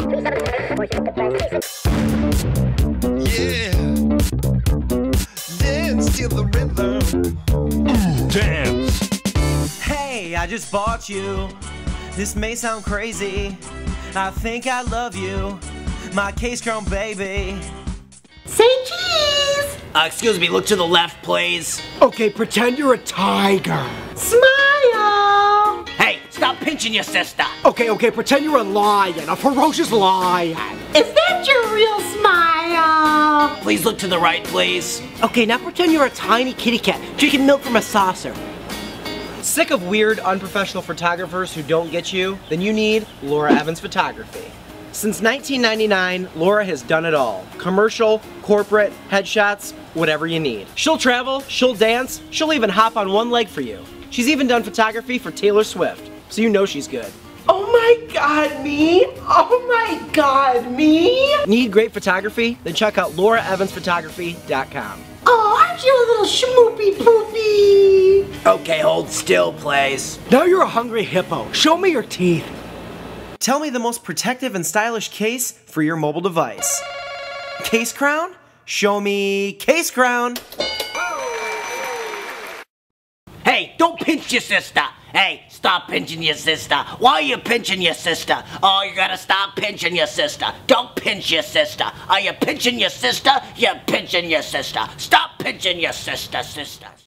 Yeah. Dance to the rhythm. Dance. Hey, I just bought you. This may sound crazy. I think I love you. My CaseCrown baby. Say cheese! Uh, excuse me, look to the left, please. Okay, pretend you're a tiger. Smile! Hey, stop pinching your sister. Okay, okay, pretend you're a lion, a ferocious lion. Is that your real smile? Please look to the right, please. Okay, now pretend you're a tiny kitty cat drinking milk from a saucer. Sick of weird, unprofessional photographers who don't get you? Then you need Laura Evans Photography. Since 1999, Laura has done it all. Commercial, corporate, headshots, whatever you need. She'll travel, she'll dance, she'll even hop on one leg for you. She's even done photography for Taylor Swift, so you know she's good. Oh my god, me? Oh my god, me? Need great photography? Then check out lauraevansphotography.com. Oh, aren't you a little schmoopy poopy? Okay, hold still, please. Now you're a hungry hippo. Show me your teeth. Tell me the most protective and stylish case for your mobile device. CaseCrown? Show me CaseCrown. Hey, don't pinch your sister. Hey, stop pinching your sister. Why are you pinching your sister? Oh, you gotta stop pinching your sister. Don't pinch your sister. Are you pinching your sister? You're pinching your sister. Stop pinching your sister, sister.